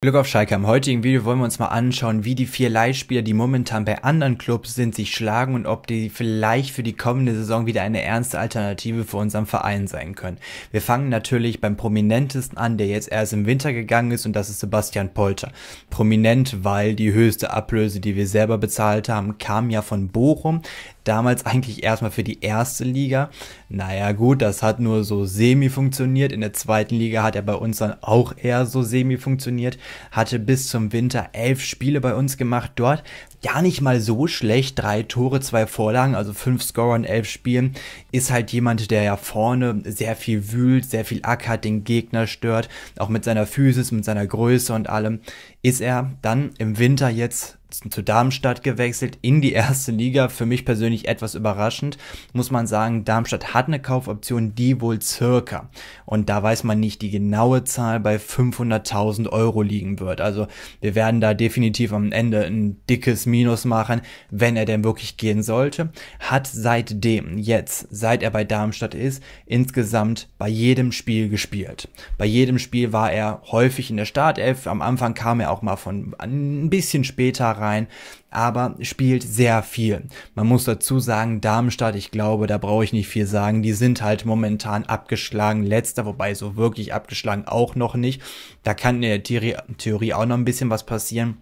Glück auf Schalke. Im heutigen Video wollen wir uns mal anschauen, wie die vier Leihspieler, die momentan bei anderen Clubs sind, sich schlagen und ob die vielleicht für die kommende Saison wieder eine ernste Alternative für unseren Verein sein können. Wir fangen natürlich beim Prominentesten an, der jetzt erst im Winter gegangen ist und das ist Sebastian Polter. Prominent, weil die höchste Ablöse, die wir selber bezahlt haben, kam ja von Bochum damals eigentlich erstmal für die erste Liga. Naja gut, das hat nur so semi funktioniert. In der zweiten Liga hat er bei uns dann auch eher so semi funktioniert. Hatte bis zum Winter elf Spiele bei uns gemacht dort. Gar nicht mal so schlecht. Drei Tore, zwei Vorlagen, also fünf Scorer in elf Spielen. Ist halt jemand, der ja vorne sehr viel wühlt, sehr viel ackert, den Gegner stört. Auch mit seiner Physis, mit seiner Größe und allem. Ist er dann im Winter jetzt zu Darmstadt gewechselt in die erste Liga. Für mich persönlich etwas überraschend. Muss man sagen, Darmstadt hat eine Kaufoption, die wohl circa, und da weiß man nicht die genaue Zahl, bei 500.000 Euro liegen wird. Also wir werden da definitiv am Ende ein dickes Minus machen, wenn er denn wirklich gehen sollte. Hat seitdem, jetzt, seit er bei Darmstadt ist, insgesamt bei jedem Spiel gespielt. Bei jedem Spiel war er häufig in der Startelf. Am Anfang kam er auch mal von ein bisschen später rein, aber spielt sehr viel. Man muss dazu sagen, Darmstadt, ich glaube, da brauche ich nicht viel sagen, die sind halt momentan abgeschlagen, letzter, wobei so wirklich abgeschlagen auch noch nicht. Da kann in der Theorie, Theorie auch noch ein bisschen was passieren.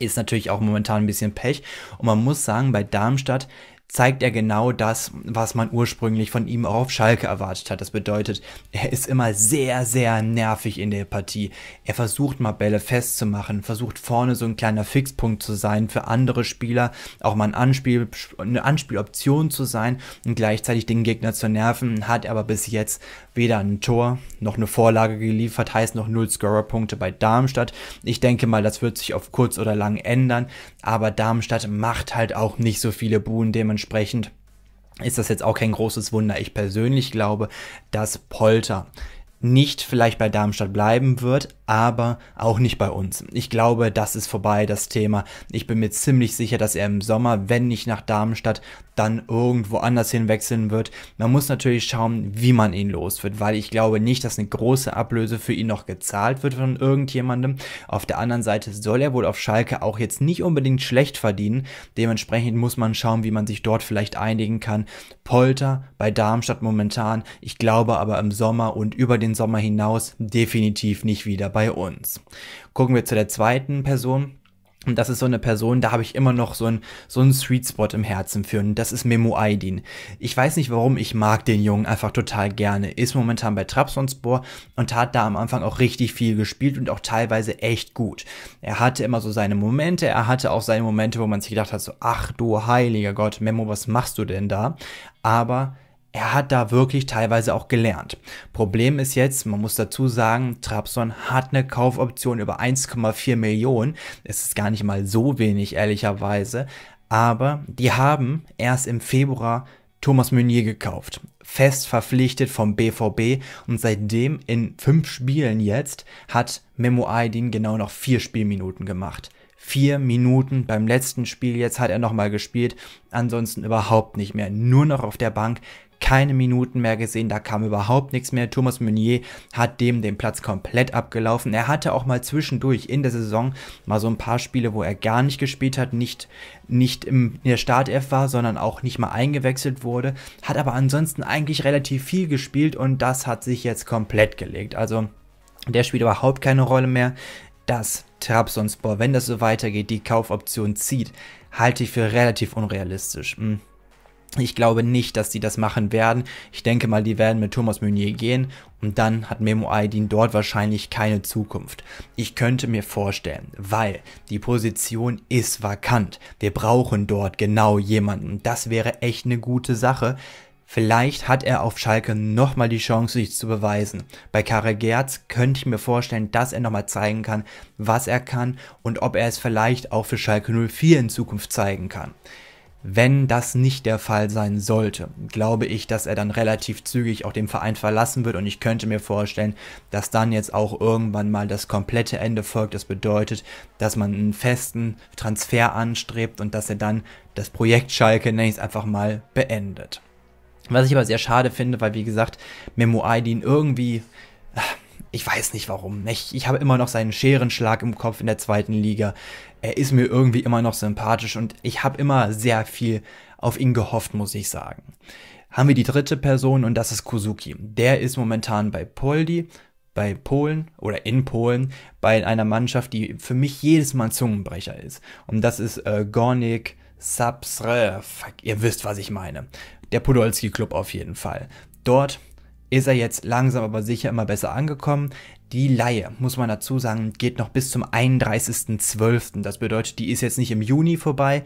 Ist natürlich auch momentan ein bisschen Pech. Und man muss sagen, bei Darmstadt zeigt er genau das, was man ursprünglich von ihm auch auf Schalke erwartet hat. Das bedeutet, er ist immer sehr, sehr nervig in der Partie. Er versucht mal Bälle festzumachen, versucht vorne so ein kleiner Fixpunkt zu sein für andere Spieler, auch mal ein Anspiel, eine Anspieloption zu sein und gleichzeitig den Gegner zu nerven, hat aber bis jetzt weder ein Tor noch eine Vorlage geliefert, heißt noch null Scorer-Punkte bei Darmstadt. Ich denke mal, das wird sich auf kurz oder lang ändern, aber Darmstadt macht halt auch nicht so viele Buhen, dementsprechend ist das jetzt auch kein großes Wunder. Ich persönlich glaube, dass Polter nicht vielleicht bei Darmstadt bleiben wird, aber auch nicht bei uns. Ich glaube, das ist vorbei, das Thema. Ich bin mir ziemlich sicher, dass er im Sommer, wenn nicht nach Darmstadt, dann irgendwo anders hinwechseln wird. Man muss natürlich schauen, wie man ihn los wird, weil ich glaube nicht, dass eine große Ablöse für ihn noch gezahlt wird von irgendjemandem. Auf der anderen Seite soll er wohl auf Schalke auch jetzt nicht unbedingt schlecht verdienen. Dementsprechend muss man schauen, wie man sich dort vielleicht einigen kann. Polter bei Darmstadt momentan. Ich glaube aber im Sommer und über den Sommer hinaus definitiv nicht wieder bei uns. Gucken wir zu der zweiten Person. Und das ist so eine Person, da habe ich immer noch so einen so Sweet Spot im Herzen für. Und das ist Memo Aydin. Ich weiß nicht warum, ich mag den Jungen einfach total gerne. Ist momentan bei Trabzonspor und hat da am Anfang auch richtig viel gespielt und auch teilweise echt gut. Er hatte immer so seine Momente, er hatte auch seine Momente, wo man sich gedacht hat, so, ach du heiliger Gott, Memo, was machst du denn da? Aber er hat da wirklich teilweise auch gelernt. Problem ist jetzt, man muss dazu sagen, Trabzon hat eine Kaufoption über 1,4 Millionen. Es ist gar nicht mal so wenig, ehrlicherweise. Aber die haben erst im Februar Thomas Meunier gekauft. Fest verpflichtet vom BVB und seitdem in fünf Spielen jetzt hat Memo Aydin genau noch vier Spielminuten gemacht vier Minuten beim letzten Spiel. Jetzt hat er nochmal gespielt. Ansonsten überhaupt nicht mehr. Nur noch auf der Bank keine Minuten mehr gesehen, da kam überhaupt nichts mehr. Thomas Meunier hat dem den Platz komplett abgelaufen. Er hatte auch mal zwischendurch in der Saison mal so ein paar Spiele, wo er gar nicht gespielt hat, nicht, nicht im, in der Startelf war, sondern auch nicht mal eingewechselt wurde, hat aber ansonsten eigentlich relativ viel gespielt und das hat sich jetzt komplett gelegt. Also der spielt überhaupt keine Rolle mehr. Dass Trabzonspor, wenn das so weitergeht, die Kaufoption zieht, halte ich für relativ unrealistisch. Hm. Ich glaube nicht, dass sie das machen werden. Ich denke mal, die werden mit Thomas Meunier gehen und dann hat Memo Aydin dort wahrscheinlich keine Zukunft. Ich könnte mir vorstellen, weil die Position ist vakant. Wir brauchen dort genau jemanden. Das wäre echt eine gute Sache. Vielleicht hat er auf Schalke nochmal die Chance, sich zu beweisen. Bei Karel Gerz könnte ich mir vorstellen, dass er nochmal zeigen kann, was er kann und ob er es vielleicht auch für Schalke 04 in Zukunft zeigen kann. Wenn das nicht der Fall sein sollte, glaube ich, dass er dann relativ zügig auch den Verein verlassen wird und ich könnte mir vorstellen, dass dann jetzt auch irgendwann mal das komplette Ende folgt. Das bedeutet, dass man einen festen Transfer anstrebt und dass er dann das Projekt Schalke, nenne ich es einfach mal, beendet. Was ich aber sehr schade finde, weil wie gesagt, Memo Aydin irgendwie Ich weiß nicht warum. Ich, ich habe immer noch seinen Scherenschlag im Kopf in der zweiten Liga. Er ist mir irgendwie immer noch sympathisch und ich habe immer sehr viel auf ihn gehofft, muss ich sagen. Haben wir die dritte Person und das ist Kuzuki. Der ist momentan bei Poldi, bei Polen oder in Polen, bei einer Mannschaft, die für mich jedes Mal Zungenbrecher ist. Und das ist äh, Gornik Sapsre. Ihr wisst, was ich meine. Der Podolski Club auf jeden Fall. Dort ist er jetzt langsam aber sicher immer besser angekommen. Die Laie, muss man dazu sagen, geht noch bis zum 31.12. Das bedeutet, die ist jetzt nicht im Juni vorbei.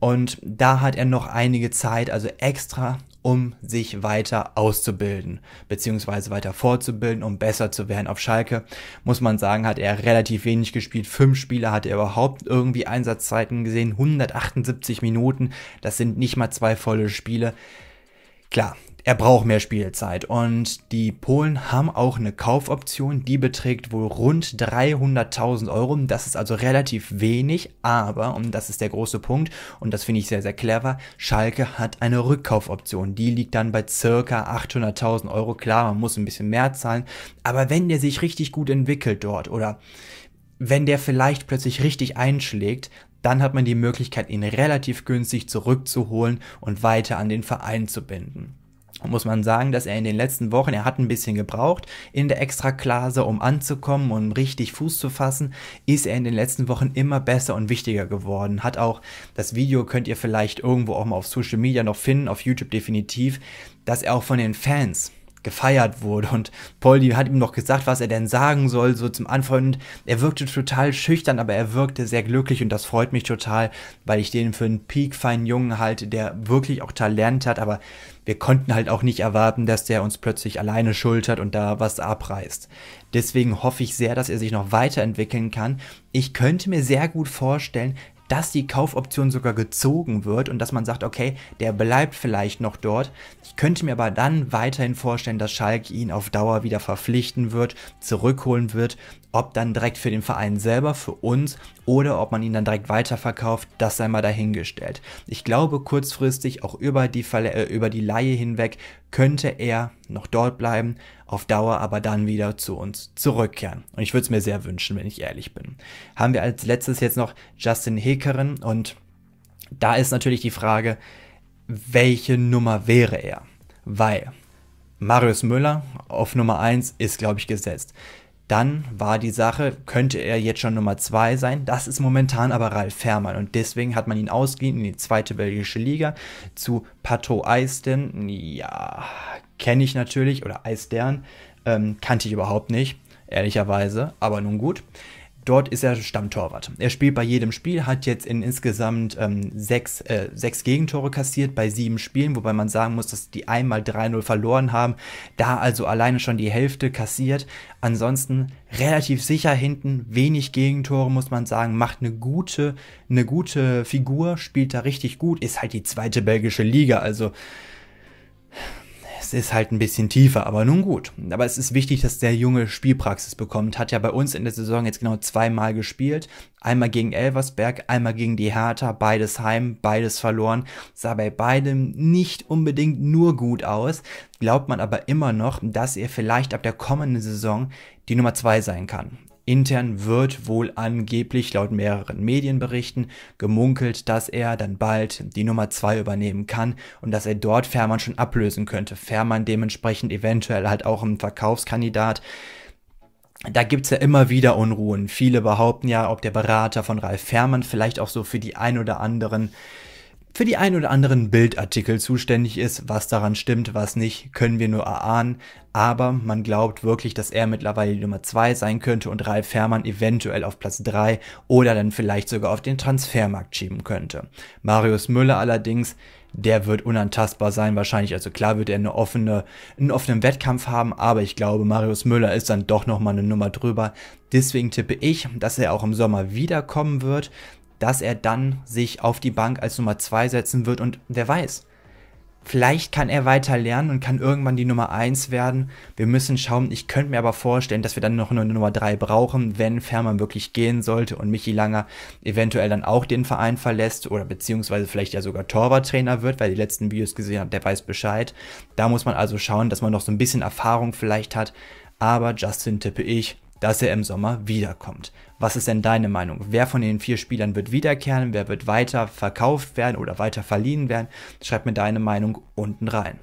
Und da hat er noch einige Zeit, also extra, um sich weiter auszubilden, beziehungsweise weiter fortzubilden, um besser zu werden. Auf Schalke, muss man sagen, hat er relativ wenig gespielt. Fünf Spiele hat er überhaupt irgendwie Einsatzzeiten gesehen. 178 Minuten. Das sind nicht mal zwei volle Spiele. Klar, er braucht mehr Spielzeit. Und die Polen haben auch eine Kaufoption, die beträgt wohl rund 300.000 Euro. Das ist also relativ wenig, aber, und das ist der große Punkt, und das finde ich sehr, sehr clever, Schalke hat eine Rückkaufoption. Die liegt dann bei circa 800.000 Euro. Klar, man muss ein bisschen mehr zahlen, aber wenn der sich richtig gut entwickelt dort oder wenn der vielleicht plötzlich richtig einschlägt, dann hat man die Möglichkeit, ihn relativ günstig zurückzuholen und weiter an den Verein zu binden muss man sagen, dass er in den letzten Wochen, er hat ein bisschen gebraucht in der Extraklasse, um anzukommen und richtig Fuß zu fassen, ist er in den letzten Wochen immer besser und wichtiger geworden. Hat auch, das Video könnt ihr vielleicht irgendwo auch mal auf Social Media noch finden, auf YouTube definitiv, dass er auch von den Fans gefeiert wurde. Und Poldi hat ihm noch gesagt, was er denn sagen soll, so zum Anfang. Und er wirkte total schüchtern, aber er wirkte sehr glücklich und das freut mich total, weil ich den für einen peakfeinen Jungen halte, der wirklich auch Talent hat, aber wir konnten halt auch nicht erwarten, dass der uns plötzlich alleine schultert und da was abreißt. Deswegen hoffe ich sehr, dass er sich noch weiterentwickeln kann. Ich könnte mir sehr gut vorstellen, dass die Kaufoption sogar gezogen wird und dass man sagt, okay, der bleibt vielleicht noch dort. Ich könnte mir aber dann weiterhin vorstellen, dass Schalke ihn auf Dauer wieder verpflichten wird, zurückholen wird. Ob dann direkt für den Verein selber, für uns oder ob man ihn dann direkt weiterverkauft, das sei mal dahingestellt. Ich glaube, kurzfristig, auch über die, Verle äh, über die Laie hinweg, könnte er noch dort bleiben, auf Dauer aber dann wieder zu uns zurückkehren. Und ich würde es mir sehr wünschen, wenn ich ehrlich bin. Haben wir als letztes jetzt noch Justin Hekeren und da ist natürlich die Frage, welche Nummer wäre er? Weil Marius Müller auf Nummer 1 ist, glaube ich, gesetzt. Dann war die Sache, könnte er jetzt schon Nummer 2 sein? Das ist momentan aber Ralf Fährmann und deswegen hat man ihn ausgeliehen in die zweite belgische Liga zu Pato Eisten. Ja, kenne ich natürlich, oder Eisdern, ähm, kannte ich überhaupt nicht, ehrlicherweise, aber nun gut. Dort ist er Stammtorwart. Er spielt bei jedem Spiel, hat jetzt in insgesamt ähm, sechs, äh, sechs Gegentore kassiert bei sieben Spielen, wobei man sagen muss, dass die einmal 3-0 verloren haben. Da also alleine schon die Hälfte kassiert. Ansonsten relativ sicher hinten, wenig Gegentore, muss man sagen, macht eine gute, eine gute Figur, spielt da richtig gut, ist halt die zweite belgische Liga, also es ist halt ein bisschen tiefer, aber nun gut. Aber es ist wichtig, dass der Junge Spielpraxis bekommt. Hat ja bei uns in der Saison jetzt genau zweimal gespielt. Einmal gegen Elversberg, einmal gegen die Hertha, beides heim, beides verloren. Sah bei beidem nicht unbedingt nur gut aus. Glaubt man aber immer noch, dass er vielleicht ab der kommenden Saison die Nummer zwei sein kann. Intern wird wohl angeblich laut mehreren Medienberichten gemunkelt, dass er dann bald die Nummer 2 übernehmen kann und dass er dort Fährmann schon ablösen könnte. Fährmann dementsprechend eventuell halt auch ein Verkaufskandidat. Da gibt's ja immer wieder Unruhen. Viele behaupten ja, ob der Berater von Ralf Fährmann vielleicht auch so für die ein oder anderen für die ein oder anderen Bildartikel zuständig ist. Was daran stimmt, was nicht, können wir nur erahnen. Aber man glaubt wirklich, dass er mittlerweile die Nummer 2 sein könnte und Ralf Fährmann eventuell auf Platz 3 oder dann vielleicht sogar auf den Transfermarkt schieben könnte. Marius Müller allerdings, der wird unantastbar sein wahrscheinlich. Also klar wird er eine offene, einen offenen Wettkampf haben, aber ich glaube, Marius Müller ist dann doch nochmal eine Nummer drüber. Deswegen tippe ich, dass er auch im Sommer wiederkommen wird dass er dann sich auf die Bank als Nummer 2 setzen wird und wer weiß, vielleicht kann er weiter lernen und kann irgendwann die Nummer 1 werden. Wir müssen schauen, ich könnte mir aber vorstellen, dass wir dann noch eine Nummer 3 brauchen, wenn Fährmann wirklich gehen sollte und Michi Langer eventuell dann auch den Verein verlässt oder beziehungsweise vielleicht ja sogar Torwarttrainer wird, weil die letzten Videos gesehen hat, der weiß Bescheid. Da muss man also schauen, dass man noch so ein bisschen Erfahrung vielleicht hat. aber Justin tippe ich, dass er im Sommer wiederkommt. Was ist denn deine Meinung? Wer von den vier Spielern wird wiederkehren? Wer wird weiter verkauft werden oder weiter verliehen werden? Schreib mir deine Meinung unten rein.